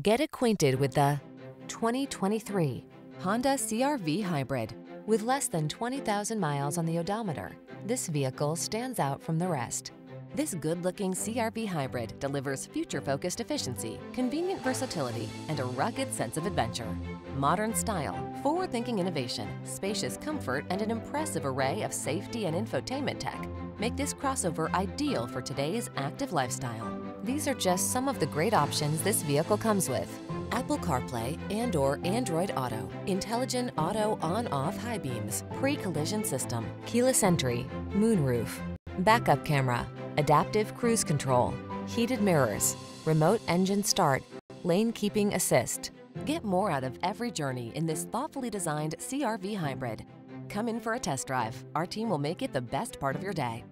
Get acquainted with the 2023 Honda CRV Hybrid. With less than 20,000 miles on the odometer, this vehicle stands out from the rest. This good-looking CRV Hybrid delivers future-focused efficiency, convenient versatility, and a rugged sense of adventure. Modern style, forward-thinking innovation, spacious comfort, and an impressive array of safety and infotainment tech make this crossover ideal for today's active lifestyle. These are just some of the great options this vehicle comes with. Apple CarPlay and or Android Auto, intelligent auto on-off high beams, pre-collision system, keyless entry, moonroof, backup camera, adaptive cruise control, heated mirrors, remote engine start, lane keeping assist. Get more out of every journey in this thoughtfully designed CRV hybrid. Come in for a test drive. Our team will make it the best part of your day.